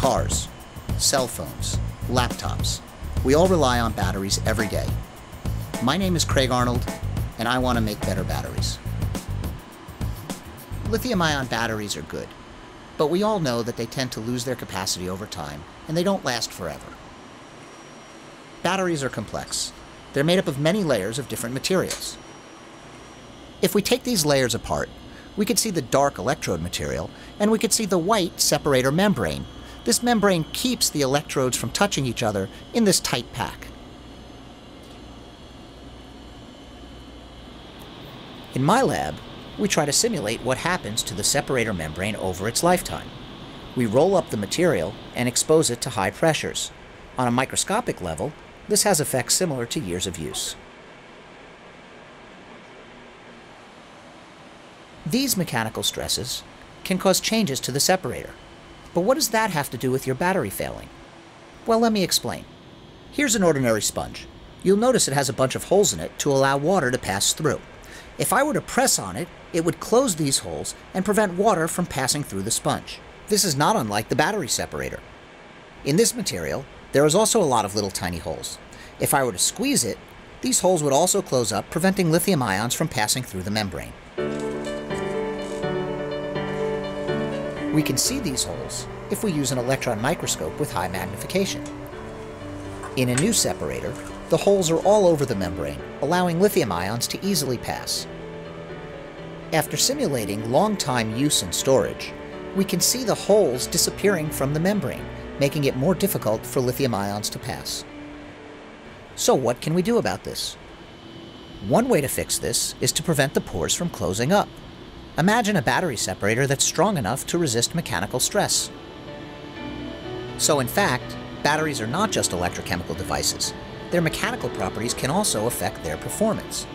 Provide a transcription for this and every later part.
Cars, cell phones, laptops. We all rely on batteries every day. My name is Craig Arnold, and I want to make better batteries. Lithium ion batteries are good, but we all know that they tend to lose their capacity over time, and they don't last forever. Batteries are complex. They're made up of many layers of different materials. If we take these layers apart, we could see the dark electrode material, and we could see the white separator membrane. This membrane keeps the electrodes from touching each other in this tight pack. In my lab, we try to simulate what happens to the separator membrane over its lifetime. We roll up the material and expose it to high pressures. On a microscopic level, this has effects similar to years of use. These mechanical stresses can cause changes to the separator. But what does that have to do with your battery failing? Well, let me explain. Here's an ordinary sponge. You'll notice it has a bunch of holes in it to allow water to pass through. If I were to press on it, it would close these holes and prevent water from passing through the sponge. This is not unlike the battery separator. In this material, there is also a lot of little tiny holes. If I were to squeeze it, these holes would also close up, preventing lithium ions from passing through the membrane. We can see these holes if we use an electron microscope with high magnification. In a new separator, the holes are all over the membrane, allowing lithium ions to easily pass. After simulating long time use and storage, we can see the holes disappearing from the membrane, making it more difficult for lithium ions to pass. So what can we do about this? One way to fix this is to prevent the pores from closing up. Imagine a battery separator that's strong enough to resist mechanical stress. So in fact, batteries are not just electrochemical devices. Their mechanical properties can also affect their performance.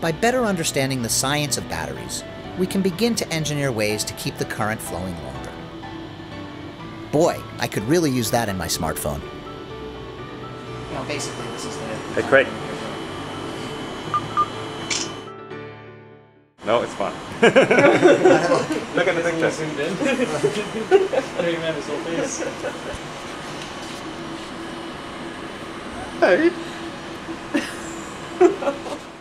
By better understanding the science of batteries, we can begin to engineer ways to keep the current flowing longer. Boy, I could really use that in my smartphone. You know, basically, this is the. Hey, Craig. No, it's fine. Look at the picture. zoomed in. I don't even have his whole face. Hey.